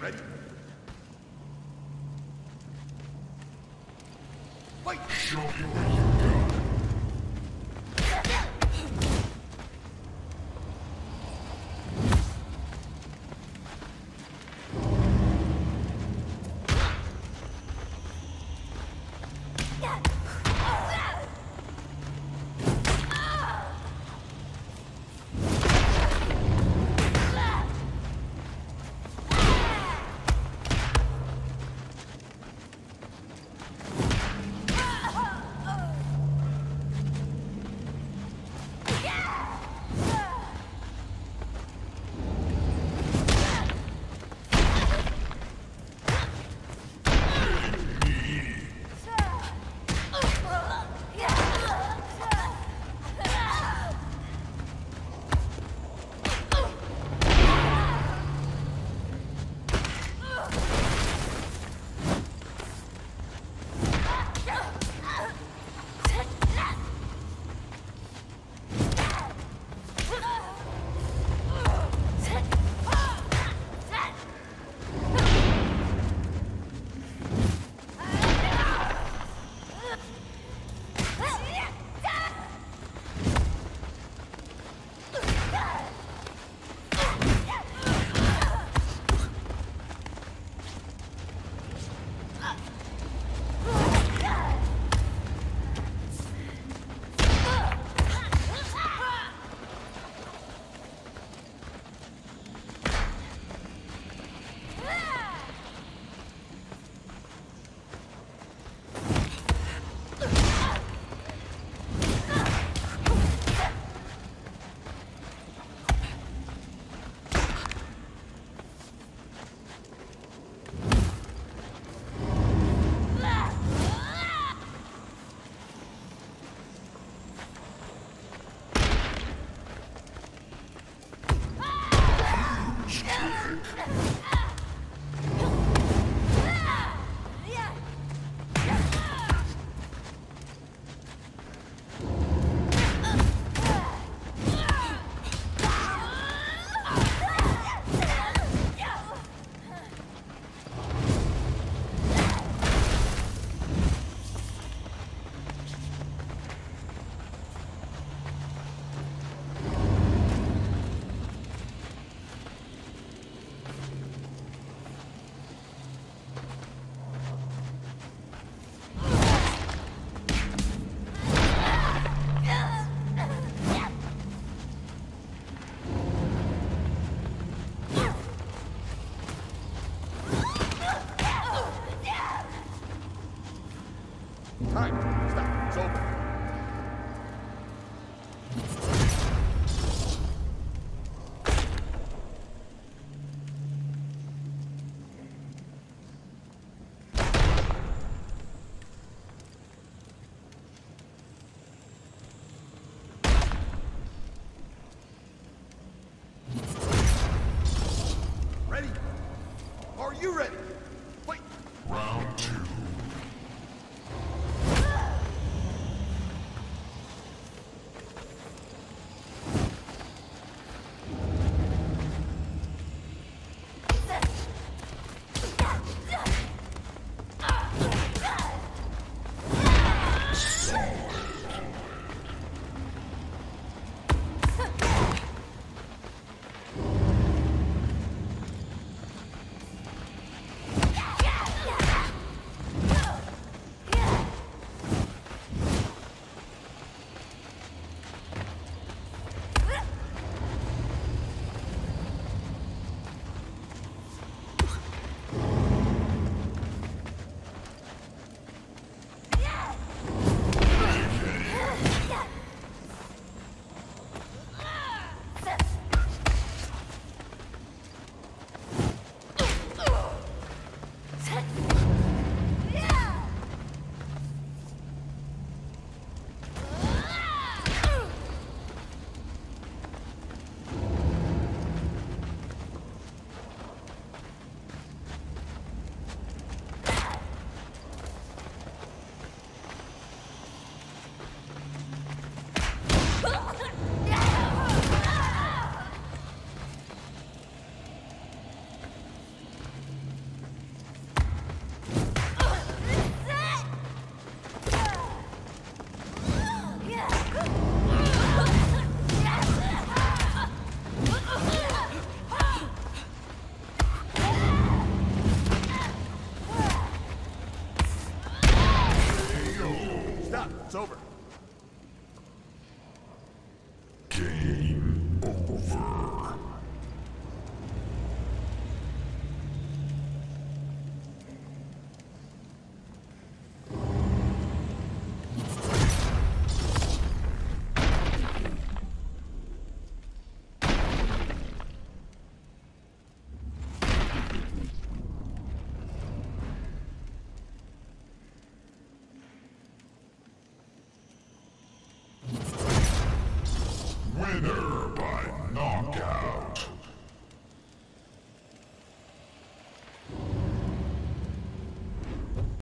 Ready? Fight! Show you you ready? It's over. Game over. Winner.